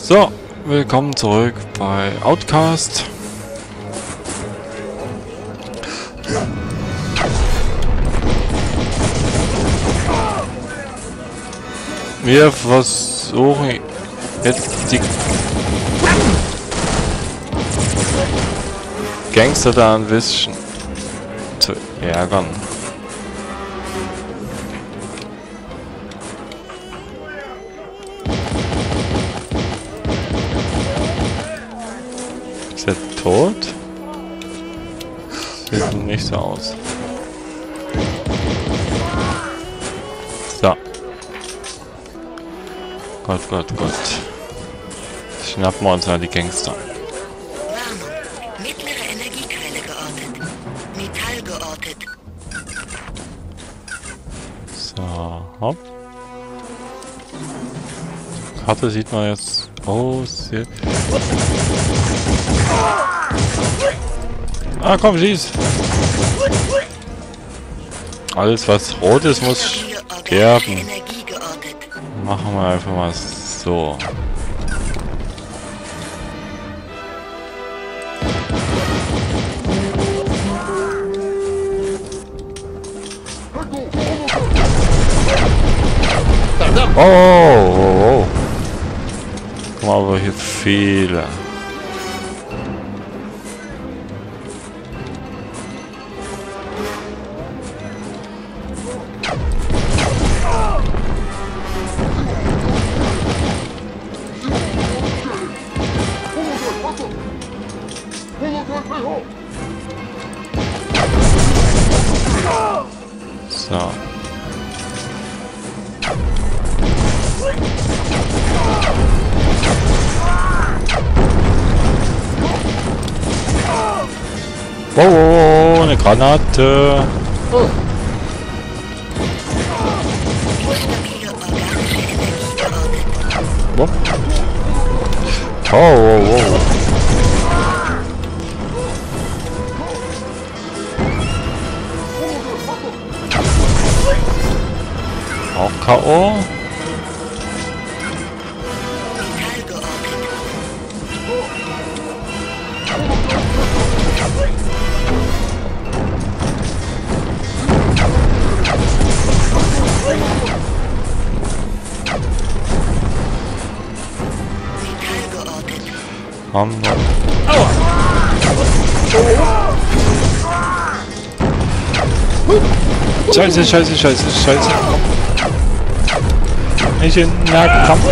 So, willkommen zurück bei Outcast. Wir versuchen jetzt die Gangster da ein bisschen zu ärgern. Tot? Sieht nicht so aus. So. Gott, Gott, Gott. Schnappen wir uns mal die Gangster. Mittlere Energiequelle geortet. Metall geortet. So, hopp. Karte sieht man jetzt. Oh, sehr. Ah, komm, schieß! Alles, was rot ist, muss sterben. Machen wir einfach mal so. Oh, oh, oh. Guck mal, aber hier So. Wow, wow, wow, eine Granate. Energie geortet. Wupp. Oh, K.O. Scheiße, scheiße, scheiße, scheiße. Nicht in den Nahkampf.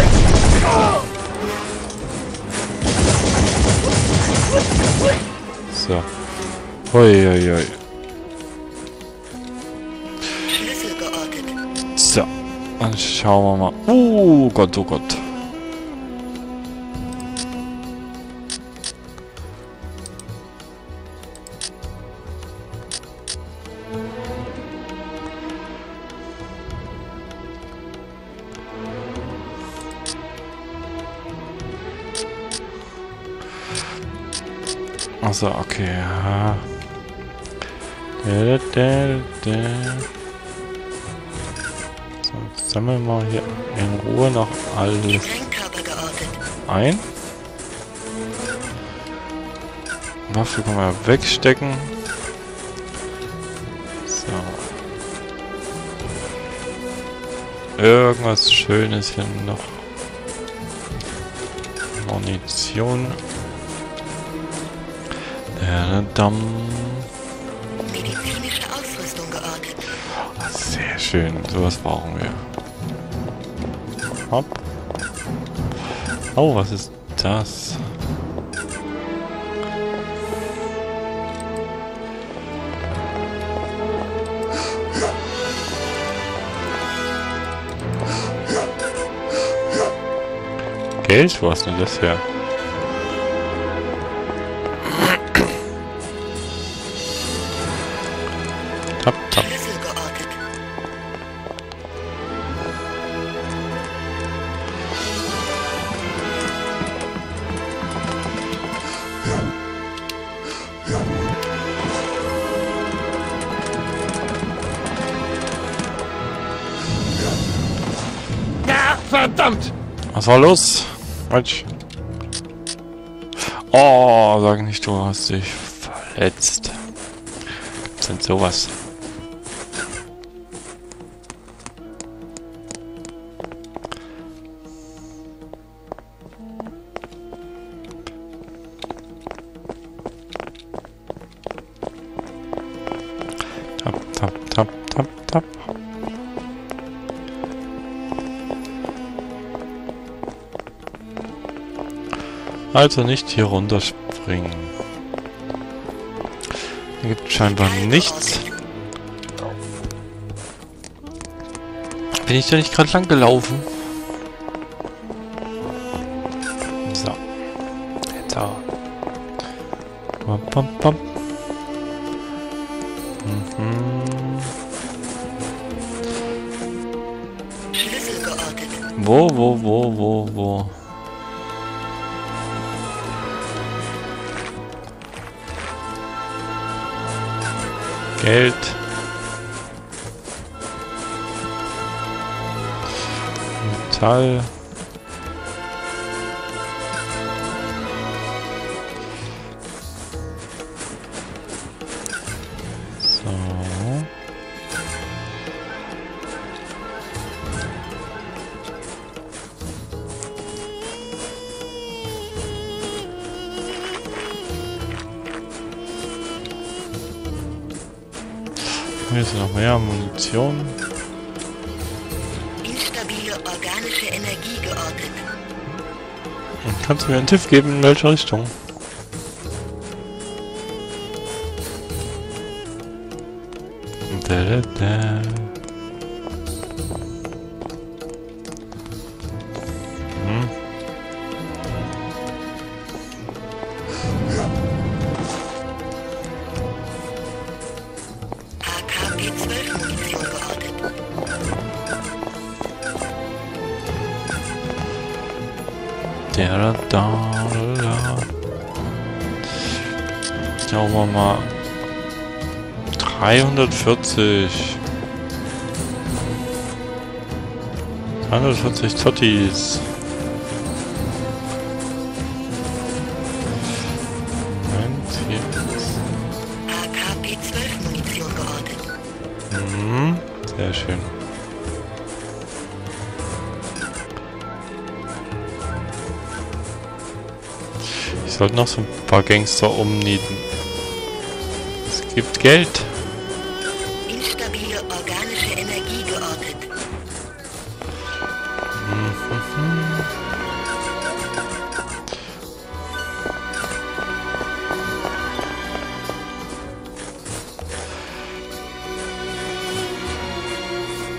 So. Hui. Schlüssel geortet. So. Dann schauen wir mal. Uh, Gott, oh Gott. Also, okay. Da, da, da. So, sammeln wir hier in Ruhe noch alles ein. Waffe kann man wegstecken. So. Irgendwas Schönes hier noch. Munition. Äh, Damm. Medizinische Ausrüstung geortet. Sehr schön, sowas brauchen wir. Hopp. Oh, was ist das? Geld? Wo hast du das her? Tap, tap. Verdammt! Was war los? Quatsch. Oh, sag nicht, du hast dich verletzt. Gibt's denn sowas? Also nicht hier runterspringen. Hier gibt scheinbar nichts. Bin ich da nicht gerade lang gelaufen? So. Jetzt aber. Bam, bam, bam. Mhm. Wo, wo, wo, wo, wo? Geld. Metall. Hier ist noch mehr Munition. Instabile organische Energie geortet. Und kannst du mir einen Tipp geben, in welche Richtung? Wir mal. 340. 340 Zottis. Moment, hier ist... AKP-12 Munition geortet. Mhm, sehr schön. Ich sollte noch so ein paar Gangster umnieten. Gibt Geld. Instabile organische Energie geortet.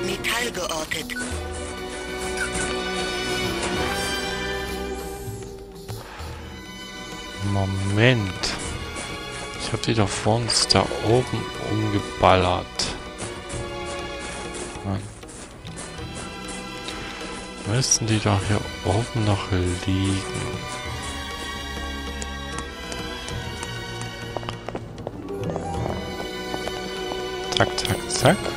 Metall geortet. Moment. Ich habe die doch vor uns da oben umgeballert. Mann. Müssten die doch hier oben noch liegen. Zack, zack, zack.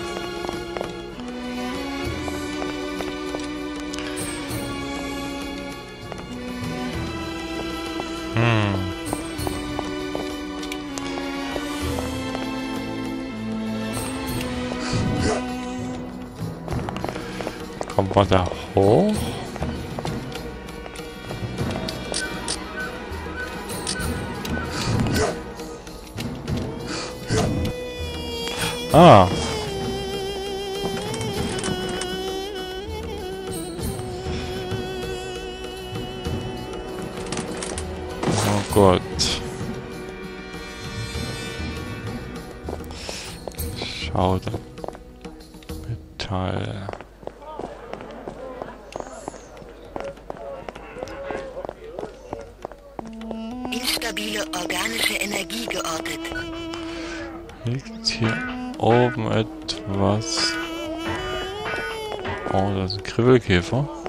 Man da hoch? Ah. Oh Gott. Schau da. Instabile organische Energie geortet. Liegt hier oben etwas? Oh, das ist ein Kribbelkäfer.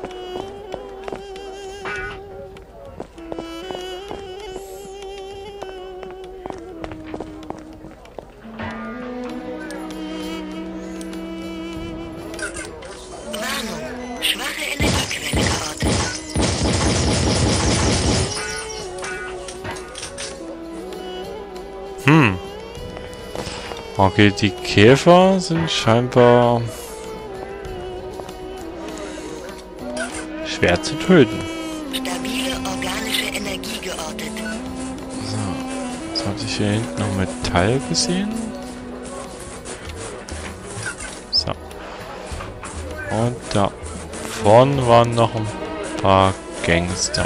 Okay, die Käfer sind scheinbar schwer zu töten. Stabile organische Energie geortet. Jetzt hatte ich hier hinten noch Metall gesehen. So. Und da vorne waren noch ein paar Gangster.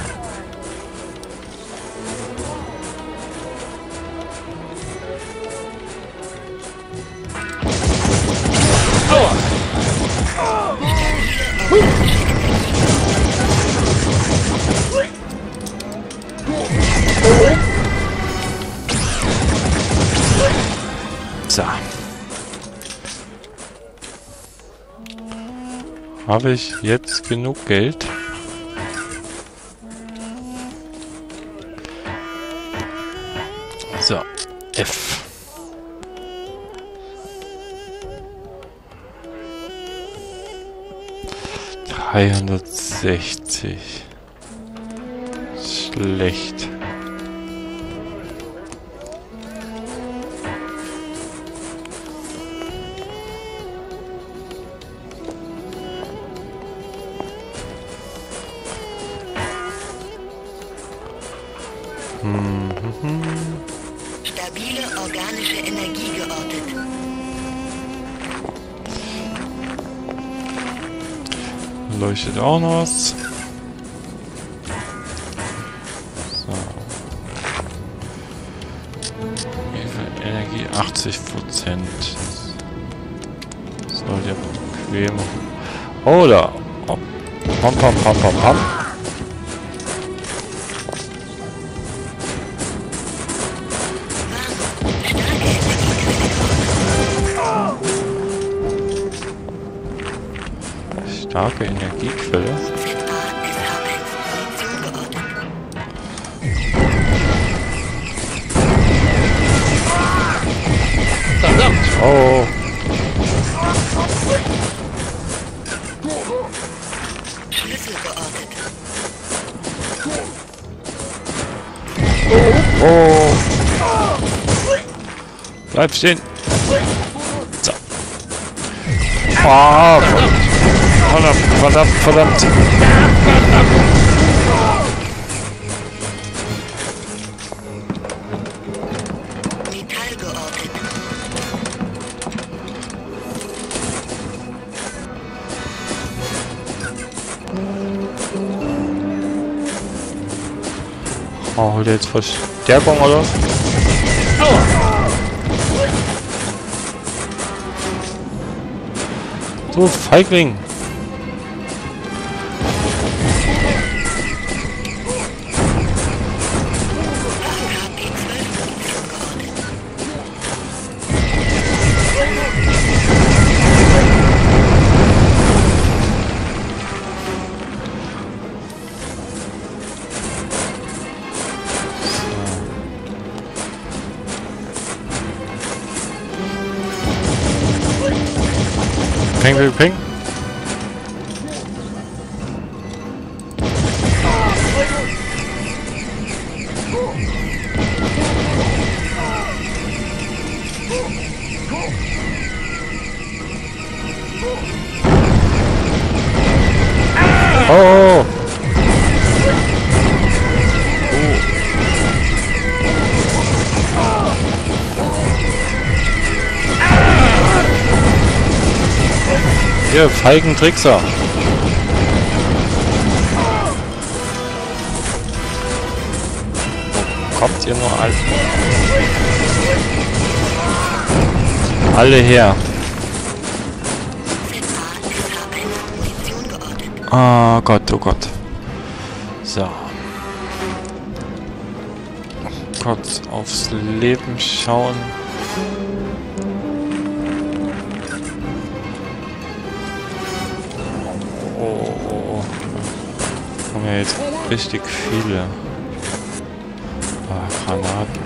Habe ich jetzt genug Geld? So, F. Dreihundertsechzig. Schlecht. Organische Energie geortet. Leuchtet auch noch. So. Energie? 80 Prozent. Soll ja bequem. Da. Oh. Pam, pam, pam, pam. Starke Energiequelle. ZASH1. Munition geortet. Oh. Oh. Bleib stehen. So. Ah, verdammt, verdammt, verdammt. Oh, holt jetzt Verstärkung oder? Du Feigling! Ping, ping, ping. Oh! oh, oh. Ihr feigen Trickser. Kommt ihr nur alle? Alle her. ZASH1. Munition geortet. Oh Gott, oh Gott. So. Kurz aufs Leben schauen. Ja jetzt richtig viele ah, Granaten.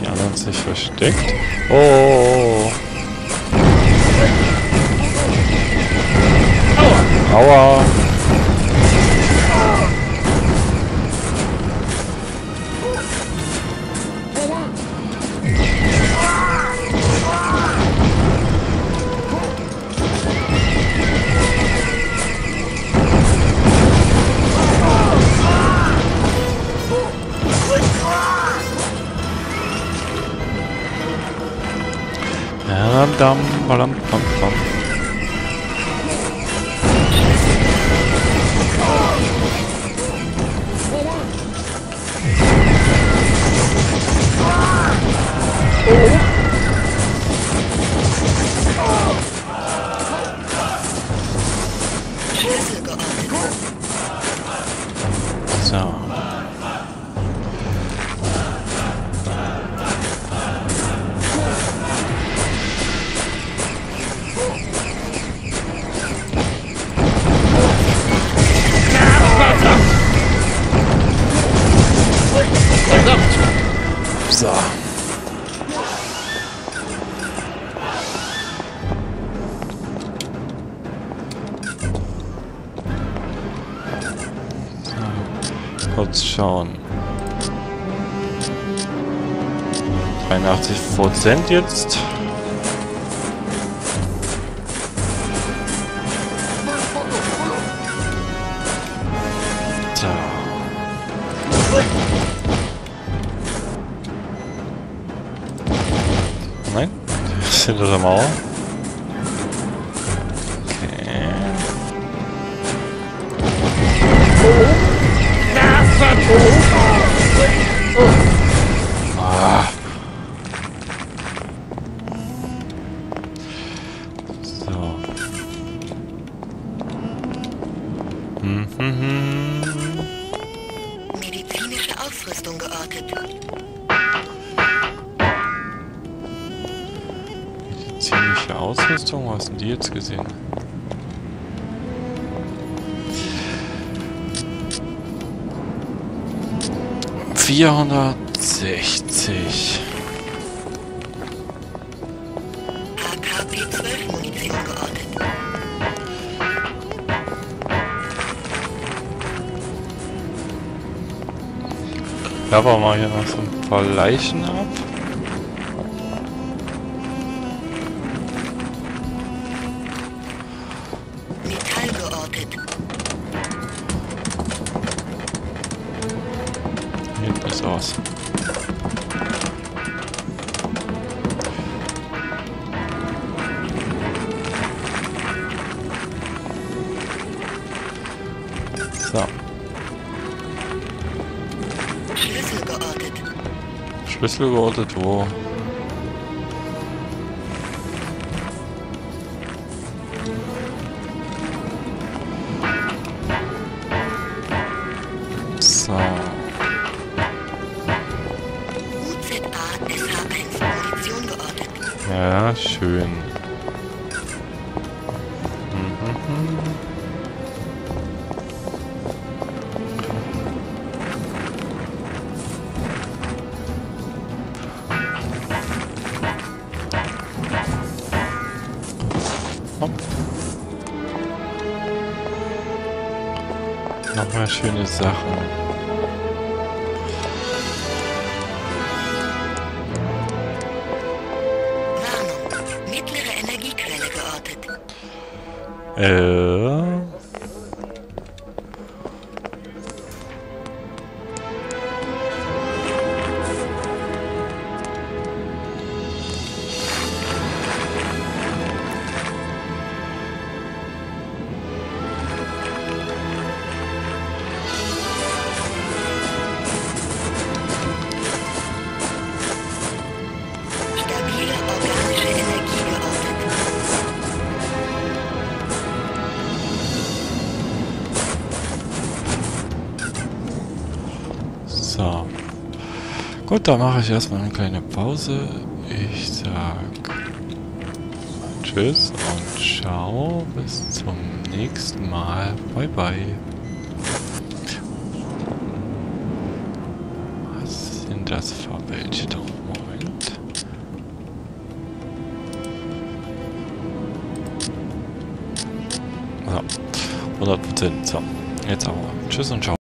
Die anderen sich versteckt. Oh. Aua. Dam, dam, badam, dam, dam. Kurz schauen. 83 Prozent jetzt. Nein, der ist hinter der Mauer. Medizinische Ausrüstung geortet. Medizinische Ausrüstung, wo hast die jetzt gesehen? Vierhundertsechzig. AKP-12 Munition geortet. Werfen wir mal hier noch so ein paar Leichen ab. Schlüssel geortet, wo? So, schöne Sachen. Warnung. Mittlere Energiequelle geortet. Äh. Gut, dann mache ich erstmal eine kleine Pause. Ich sag Tschüss und ciao. Bis zum nächsten Mal. Bye bye. Was sind das für welche da? Moment. So, 100%. So, jetzt aber. Tschüss und ciao.